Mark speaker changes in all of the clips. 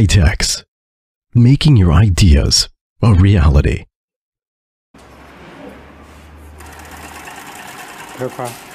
Speaker 1: High-Techs, making your ideas a reality.
Speaker 2: 开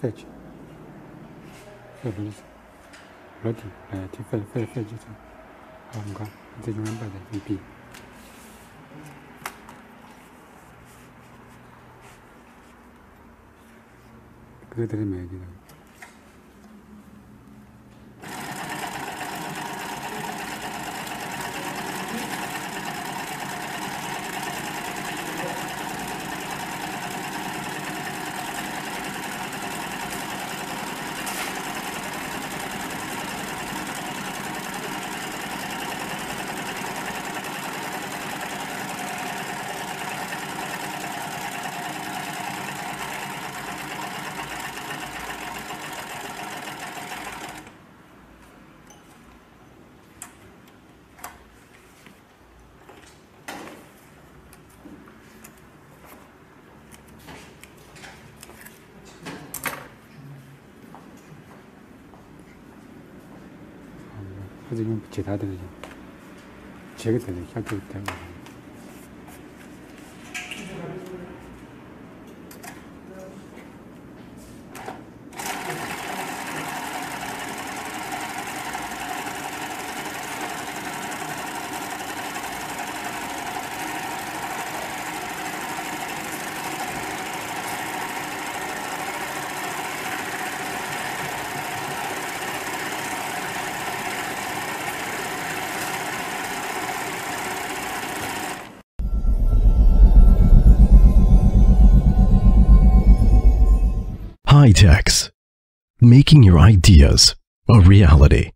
Speaker 2: fetch. 这不是裸体来去 fetch fetch. Fetch 就好，你看这永远摆在一边。搁在 그래서 이건 제다들이 제거되는 혈도 있다고.
Speaker 1: High-Techs, making your ideas a reality.